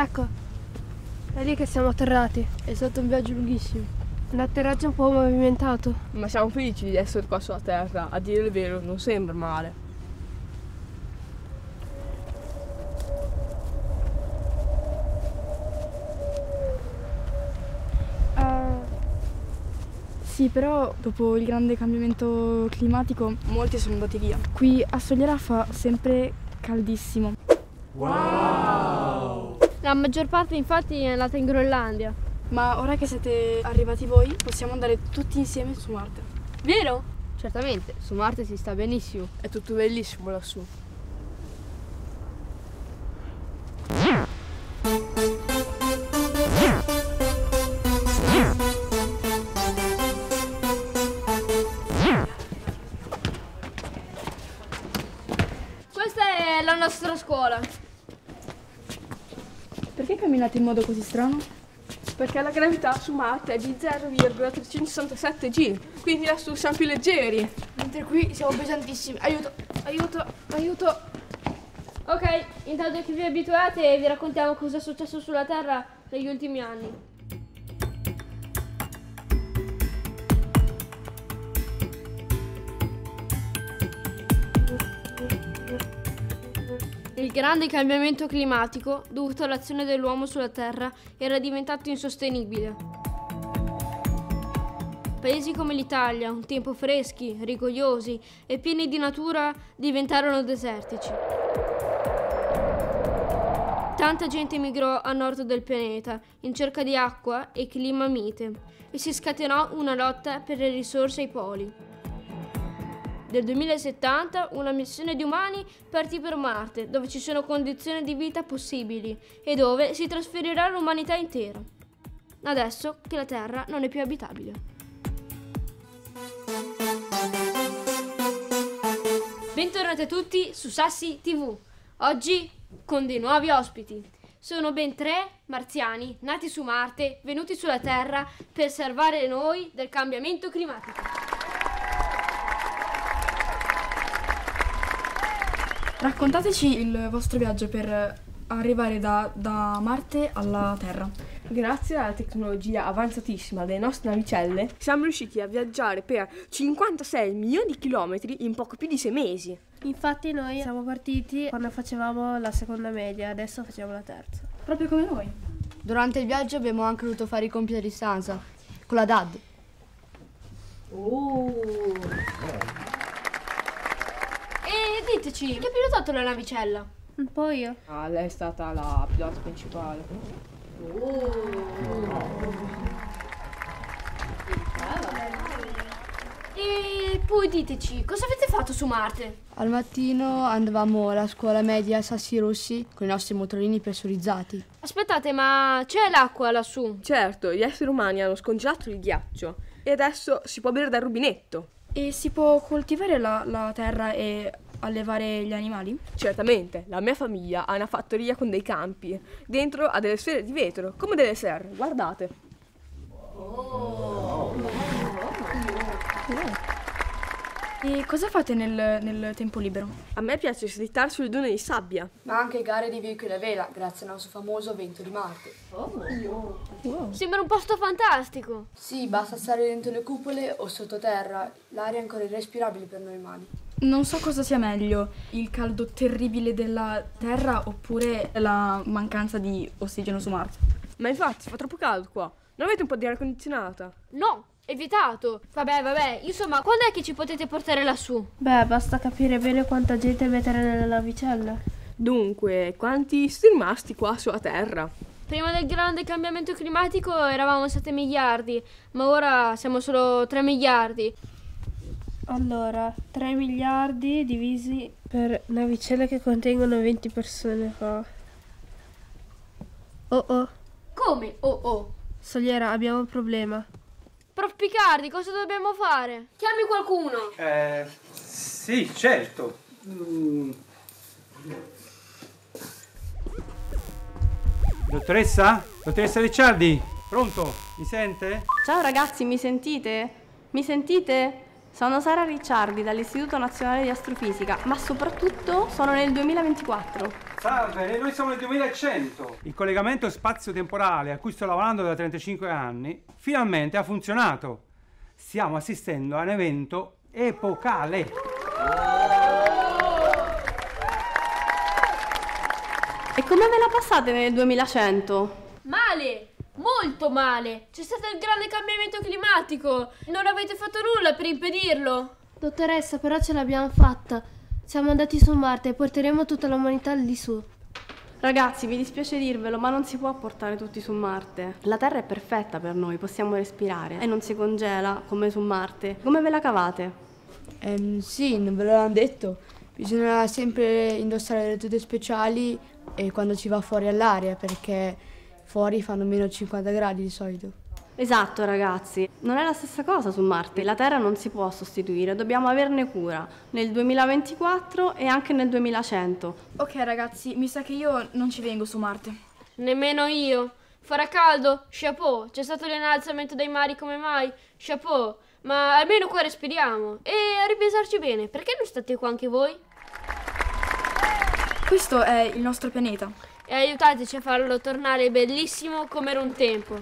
Ecco, è lì che siamo atterrati. È stato un viaggio lunghissimo. Un atterraggio un po' movimentato. Ma siamo felici di essere qua sulla Terra. A dire il vero, non sembra male. Uh, Sì, però dopo il grande cambiamento climatico molti sono andati via. Qui a Sogliera fa sempre caldissimo. La maggior parte infatti è andata in Groenlandia. Ma ora che siete arrivati voi, possiamo andare tutti insieme su Marte. Vero? Certamente, su Marte si sta benissimo. È tutto bellissimo lassù. Questa è la nostra scuola. Perché camminate in modo così strano? Perché la gravità su Marte è di 0,367 G, quindi lassù siamo più leggeri. Mentre qui siamo pesantissimi. Aiuto, aiuto, aiuto. Ok, intanto che vi abituate vi raccontiamo cosa è successo sulla Terra negli ultimi anni. Il grande cambiamento climatico dovuto all'azione dell'uomo sulla Terra era diventato insostenibile. Paesi come l'Italia, un tempo freschi, rigogliosi e pieni di natura, diventarono desertici. Tanta gente emigrò a nord del pianeta in cerca di acqua e clima mite e si scatenò una lotta per le risorse ai poli. Nel 2070 una missione di umani partì per Marte, dove ci sono condizioni di vita possibili e dove si trasferirà l'umanità intera. Adesso che la Terra non è più abitabile. Bentornati a tutti su Sassi TV. Oggi con dei nuovi ospiti. Sono ben tre marziani nati su Marte, venuti sulla Terra per salvare noi dal cambiamento climatico. Raccontateci il vostro viaggio per arrivare da, da Marte alla Terra. Grazie alla tecnologia avanzatissima delle nostre navicelle, siamo riusciti a viaggiare per 56 milioni di chilometri in poco più di 6 mesi. Infatti noi siamo partiti quando facevamo la seconda media, adesso facciamo la terza. Proprio come noi. Durante il viaggio abbiamo anche dovuto fare i compiti a distanza, con la DAD. E diteci, chi ha pilotato la navicella? Un po' io. Ah, lei è stata la pilota principale. E poi diteci, cosa avete fatto su Marte? Al mattino andavamo alla scuola media Sassi Rossi con i nostri motorini pressurizzati. Aspettate, ma c'è l'acqua lassù? Certo, gli esseri umani hanno scongelato il ghiaccio e adesso si può bere dal rubinetto. E si può coltivare la, la terra e allevare gli animali? Certamente, la mia famiglia ha una fattoria con dei campi. Dentro ha delle sfere di vetro, come delle serre, guardate. E cosa fate nel, nel tempo libero? A me piace slittare sulle dune di sabbia. Ma anche gare di veicoli a vela, grazie al nostro famoso vento di Marte. Sembra un posto fantastico. Sì, basta stare dentro le cupole o sottoterra, l'aria è ancora irrespirabile per noi umani. Non so cosa sia meglio, il caldo terribile della Terra oppure la mancanza di ossigeno su Marte. Ma infatti fa troppo caldo qua. Non avete un po' di aria condizionata? No, è vietato. Vabbè, vabbè, insomma, quando è che ci potete portare lassù? Beh, basta capire bene quanta gente mettere nella navicella. Dunque, quanti siete rimasti qua sulla Terra? Prima del grande cambiamento climatico eravamo 7 miliardi, ma ora siamo solo 3 miliardi. Allora, 3 miliardi divisi per navicelle che contengono 20 persone fa. Oh oh, Come? Oh oh. Soliera, abbiamo un problema. Prof Picardi, cosa dobbiamo fare? Chiami qualcuno. Eh, sì, certo. Mm. Dottoressa? Dottoressa Ricciardi? Pronto? Mi sente? Ciao ragazzi, mi sentite? Mi sentite? Sono Sara Ricciardi dall'Istituto Nazionale di Astrofisica, ma soprattutto sono nel 2024. Salve, noi siamo nel 2100. Il collegamento spazio-temporale a cui sto lavorando da 35 anni finalmente ha funzionato. Stiamo assistendo a un evento epocale. E come ve la passate nel 2100? Male! Molto male! C'è stato il grande cambiamento climatico! Non avete fatto nulla per impedirlo! Dottoressa, però ce l'abbiamo fatta. Siamo andati su Marte e porteremo tutta l'umanità lì su. Ragazzi, mi dispiace dirvelo, ma non si può portare tutti su Marte. La Terra è perfetta per noi, possiamo respirare e non si congela come su Marte. Come ve la cavate? Ehm, sì, non ve l'hanno detto. Bisogna sempre indossare le tute speciali e quando si va fuori all'aria perché fuori fanno meno 50 gradi di solito. Esatto, ragazzi, non è la stessa cosa su Marte. La Terra non si può sostituire, dobbiamo averne cura nel 2024 e anche nel 2100. Ok ragazzi, mi sa che io non ci vengo su Marte. Nemmeno io. Farà caldo? Chapeau. C'è stato l'innalzamento dei mari come mai? Chapeau. Ma almeno qua respiriamo. E a ripensarci bene, perché non state qua anche voi? Questo è il nostro pianeta. E aiutateci a farlo tornare bellissimo come era un tempo.